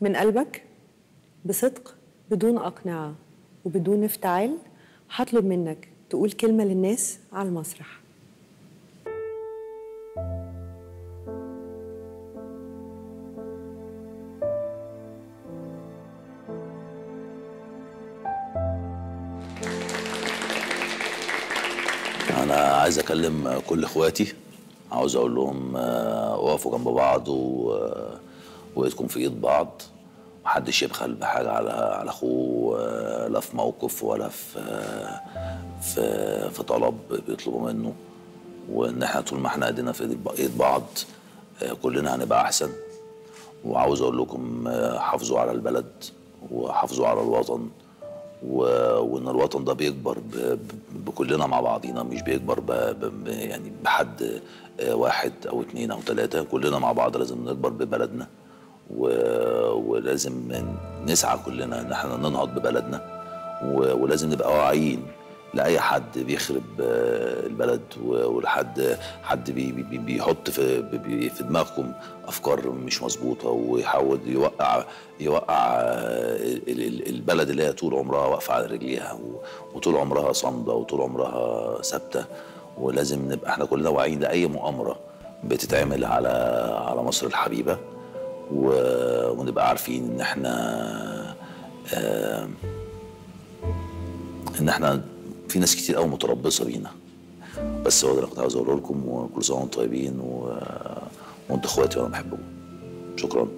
من قلبك بصدق بدون أقنعة وبدون افتعال هطلب منك تقول كلمة للناس على المسرح. أنا عايز أكلم كل إخواتي عاوز أقول لهم آه، وقفوا جنب بعض و- آه، وايدكم في إيد بعض محدش يبخل بحاجة على على أخوه آه، لا في موقف ولا في آه، في في طلب بيطلبوا منه وإن إحنا طول ما إحنا ايدينا في إيد بعض آه، كلنا هنبقى أحسن وعاوز أقول لكم حافظوا على البلد وحافظوا على الوطن. وإن الوطن ده بيكبر. بكلنا مع بعضينا مش بيكبر. يعني بحد واحد أو اتنين أو تلاتة كلنا مع بعض لازم نكبر ببلدنا و... ولازم نسعى كلنا إن إحنا ننهض ببلدنا و... ولازم نبقى واعيين لأي حد بيخرب آه، البلد ولحد حد بي بي بيحط في بي في دماغكم أفكار مش مظبوطة ويحاول يوقع يوقع آه، ال- ال- البلد اللي هي طول عمرها واقفة على رجليها وطول عمرها صامدة وطول عمرها ثابتة. ولازم نبقى إحنا كلنا واعيين لأي مؤامرة بتتعمل على على مصر الحبيبة. و... ونبقى عارفين إن إحنا آه... إن إحنا في ناس كتير قوي متربصة بينا. بس هو ده اللي كنت عاوز أقوله لكم وكل سنة وأنتم طيبين و... إخواتي وأنا بحبكم. شكرا.